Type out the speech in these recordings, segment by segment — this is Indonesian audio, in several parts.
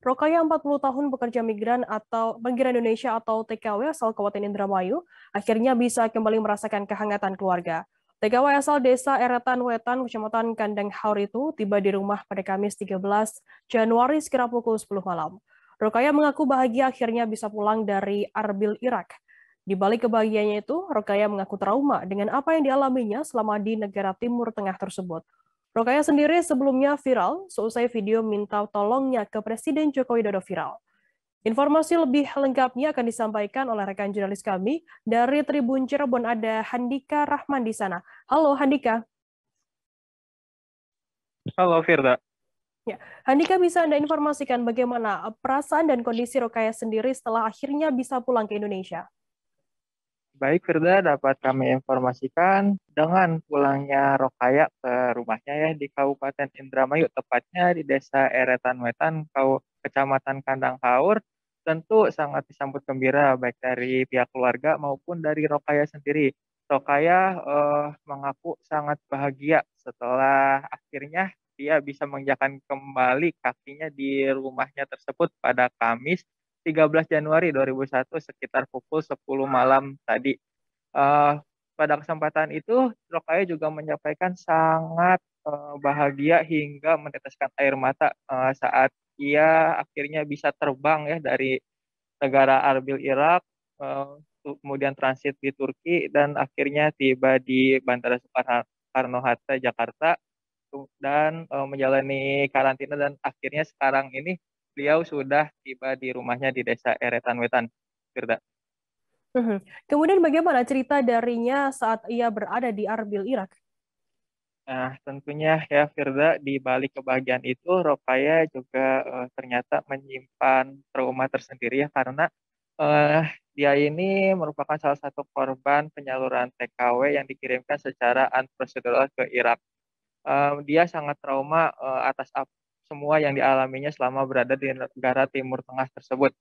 Rokaya 40 tahun bekerja migran atau migran Indonesia atau TKW asal Kabupaten Indramayu akhirnya bisa kembali merasakan kehangatan keluarga. TKW asal Desa Eretan Wetan, Kecamatan Kandang Haur itu tiba di rumah pada Kamis 13 Januari sekira pukul 10 malam. Rokaya mengaku bahagia akhirnya bisa pulang dari Arbil, Irak. Di balik kebahagiaannya itu, Rokaya mengaku trauma dengan apa yang dialaminya selama di negara Timur Tengah tersebut. Rokaya sendiri sebelumnya viral seusai video minta tolongnya ke Presiden Joko Widodo viral. Informasi lebih lengkapnya akan disampaikan oleh rekan jurnalis kami dari Tribun Cirebon ada Handika Rahman di sana. Halo Handika. Halo Firda. Ya, Handika bisa Anda informasikan bagaimana perasaan dan kondisi Rokaya sendiri setelah akhirnya bisa pulang ke Indonesia? Baik, Firda, dapat kami informasikan dengan pulangnya Rokaya ke rumahnya ya di Kabupaten Indramayu, tepatnya di Desa Eretan Wetan, Kecamatan Kandang Haur, tentu sangat disambut gembira baik dari pihak keluarga maupun dari Rokaya sendiri. Rokaya eh, mengaku sangat bahagia setelah akhirnya dia bisa menginjakan kembali kakinya di rumahnya tersebut pada Kamis 13 Januari 2001 sekitar pukul 10 malam tadi. Uh, pada kesempatan itu, Rokaya juga menyampaikan sangat uh, bahagia hingga meneteskan air mata uh, saat ia akhirnya bisa terbang ya dari negara Arbil Irak, uh, kemudian transit di Turki dan akhirnya tiba di Bandara Soekarno-Hatta Jakarta dan uh, menjalani karantina dan akhirnya sekarang ini beliau sudah tiba di rumahnya di desa Eretan Wetan, Firda. Mhm. Kemudian bagaimana cerita darinya saat ia berada di Arbil, Irak? Nah, tentunya ya Firda, di balik kebahagiaan itu Rokaya juga uh, ternyata menyimpan trauma tersendiri ya karena uh, dia ini merupakan salah satu korban penyaluran TKW yang dikirimkan secara unprocedural ke Irak. Uh, dia sangat trauma uh, atas semua yang dialaminya selama berada di negara Timur Tengah tersebut.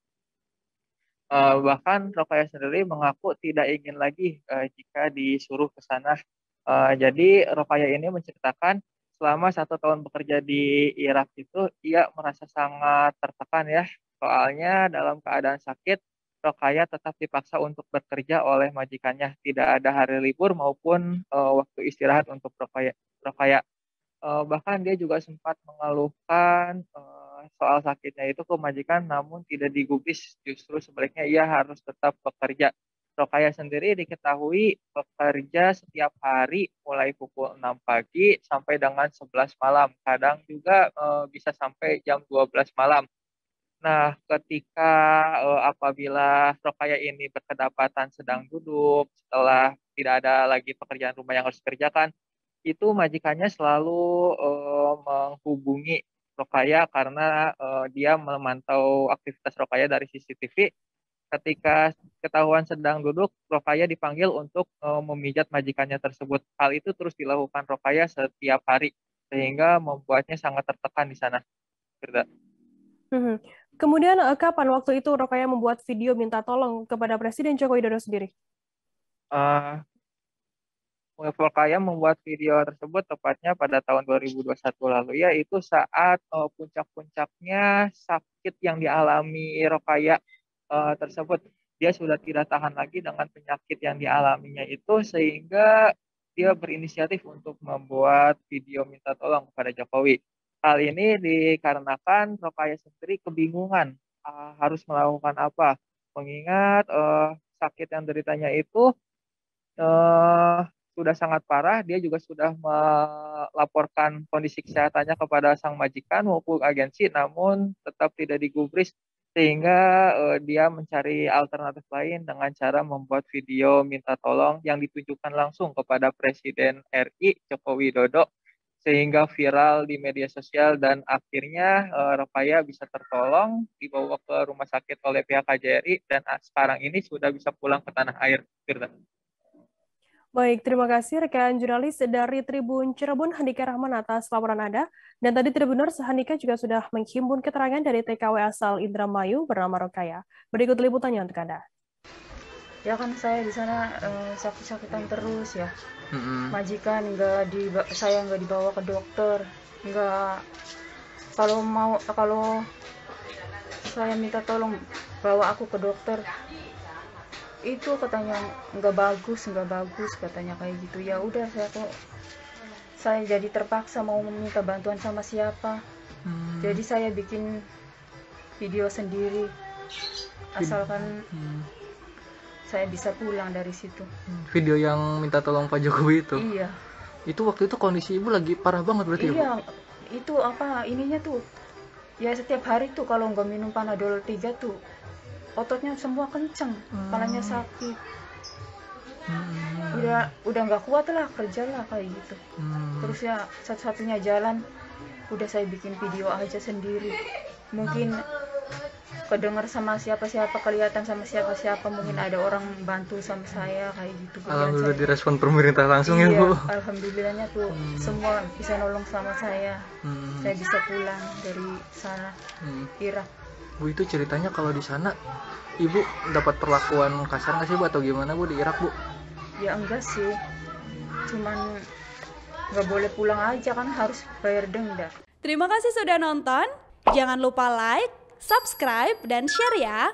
Uh, bahkan Rokaya sendiri mengaku tidak ingin lagi uh, jika disuruh ke sana. Uh, jadi Rokaya ini menceritakan selama satu tahun bekerja di Irak itu ia merasa sangat tertekan ya. Soalnya dalam keadaan sakit Rokaya tetap dipaksa untuk bekerja oleh majikannya. Tidak ada hari libur maupun uh, waktu istirahat untuk Rokaya. Rokaya uh, bahkan dia juga sempat mengeluhkan uh, soal sakitnya itu ke majikan namun tidak digubris justru sebaliknya ia harus tetap bekerja Rokaya sendiri diketahui bekerja setiap hari mulai pukul 6 pagi sampai dengan 11 malam. Kadang juga uh, bisa sampai jam 12 malam. Nah, ketika uh, apabila Rokaya ini berkedapatan sedang duduk setelah tidak ada lagi pekerjaan rumah yang harus dikerjakan, itu majikannya selalu uh, menghubungi Rokaya karena uh, dia memantau aktivitas Rokaya dari CCTV. Ketika ketahuan sedang duduk, Rokaya dipanggil untuk uh, memijat majikannya tersebut. Hal itu terus dilakukan Rokaya setiap hari, sehingga membuatnya sangat tertekan di sana. Hmm. Kemudian kapan waktu itu Rokaya membuat video minta tolong kepada Presiden Joko Widodo sendiri? Uh, Volkaya membuat video tersebut tepatnya pada tahun 2021 lalu yaitu saat uh, puncak-puncaknya sakit yang dialami Rokaya uh, tersebut dia sudah tidak tahan lagi dengan penyakit yang dialaminya itu sehingga dia berinisiatif untuk membuat video minta tolong kepada Jokowi. Hal ini dikarenakan Rokaya sendiri kebingungan uh, harus melakukan apa mengingat uh, sakit yang deritanya itu uh, sudah sangat parah, dia juga sudah melaporkan kondisi kesehatannya kepada sang majikan maupun agensi, namun tetap tidak digubris sehingga uh, dia mencari alternatif lain dengan cara membuat video minta tolong yang ditunjukkan langsung kepada Presiden RI Joko Widodo sehingga viral di media sosial dan akhirnya uh, Rafaya bisa tertolong dibawa ke rumah sakit oleh pihak KJRI dan uh, sekarang ini sudah bisa pulang ke tanah air. Baik, terima kasih rekan jurnalis dari Tribun Cirebon Handika Rahman atas laporan Anda. Dan tadi Tribuners Handika juga sudah menghimpun keterangan dari TKW asal Indramayu bernama Rokaya. Berikut liputannya untuk Anda. Ya kan saya di sana uh, sakit-sakitan terus ya. Mm-hmm. Majikan nggak di saya nggak dibawa ke dokter, nggak kalau mau kalau saya minta tolong bawa aku ke dokter itu katanya nggak bagus nggak bagus katanya kayak gitu. Ya udah saya kok saya jadi terpaksa mau meminta bantuan sama siapa. Hmm. jadi saya bikin video sendiri. Asalkan hmm. saya bisa pulang dari situ. Video yang minta tolong Pak Jokowi itu? Iya. Itu waktu itu kondisi ibu lagi parah banget berarti ya, iya itu apa ininya tuh? Ya setiap hari tuh kalau nggak minum panadol 3 tuh ototnya semua kenceng hmm. kepalanya sakit hmm. udah udah nggak kuat lah kerja lah kayak gitu hmm. terus ya satu-satunya jalan udah saya bikin video aja sendiri mungkin kedengar sama siapa-siapa kelihatan sama siapa-siapa mungkin hmm. ada orang bantu sama saya kayak gitu alhamdulillah direspon pemerintah langsung ya, iya, ya bu alhamdulillahnya tuh hmm. semua bisa nolong sama saya hmm. saya bisa pulang dari sana hmm. Irak Bu itu ceritanya kalau di sana Ibu dapat perlakuan kasar nggak sih Bu atau gimana Bu di Irak Bu? Ya enggak sih, cuman nggak boleh pulang aja kan harus bayar denda. Terima kasih sudah nonton. Jangan lupa like, subscribe, dan share ya.